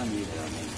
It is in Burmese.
ဆက်နေကြတယ်